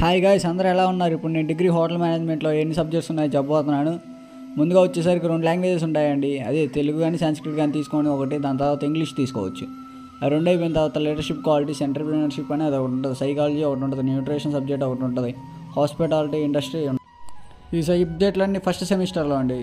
Hi guys అందరూ ఎలా ఉన్నారు? ఇప్పుడు నేను డిగ్రీ హోటల్ మేనేజ్మెంట్లో ఎన్ని సబ్జెక్ట్స్ ఉన్నాయో చెప్పబోతున్నాను. ముందుగా వచ్చేసరికి రెండు లాంగ్వేజెస్ ఉంటాయండి. అదే తెలుగు కానీ సంస్కృత్ కానీ తీసుకోండి. ఒకటి దాని తర్వాత ఇంగ్లీష్ తీసుకోవచ్చు. ఆ రెండు అయిపోయిన తర్వాత లీడర్షిప్ క్వాలిటీస్ ఎంటర్ప్రీనర్షిప్ అనేది అది ఒకటి ఉంటుంది. సైకాలజీ ఒకటి ఉంటుంది. న్యూట్రిషన్ సబ్జెక్ట్ ఒకటి ఉంటుంది. హాస్పిటాలిటీ ఇండస్ట్రీ ఈ సబ్జెక్టులన్నీ ఫస్ట్ సెమిస్టర్లో అండి.